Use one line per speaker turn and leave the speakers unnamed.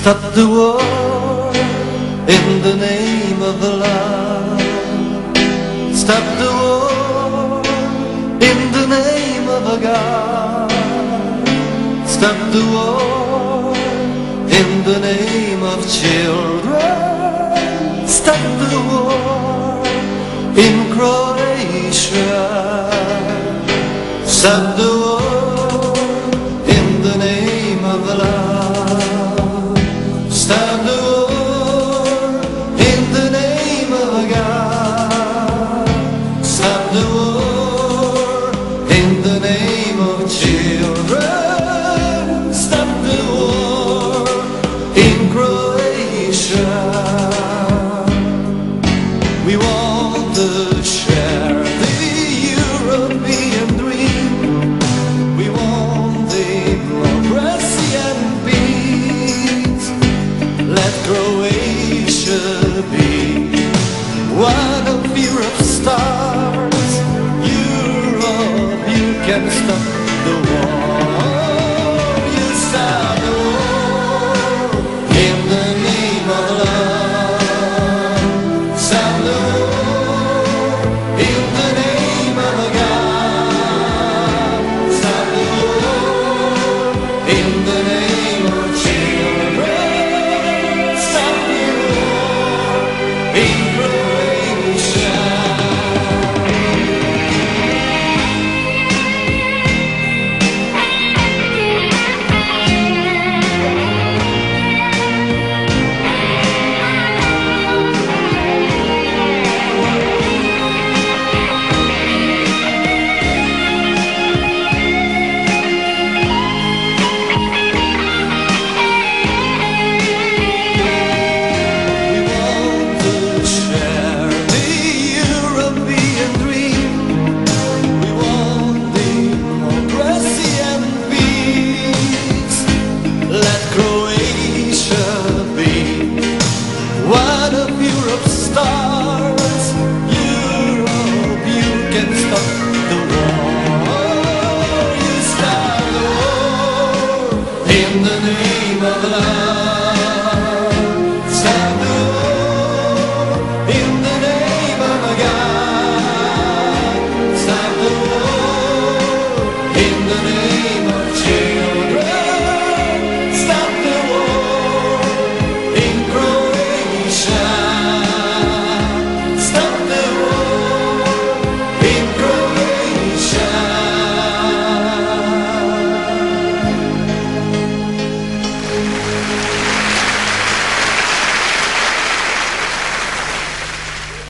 Stop the war in the name of the love. Stop the war in the name of a God. Stop the war in the name of children. Stop the war in Croatia. Stop the war Croatia be one of Europe's stars. Europe, you can stop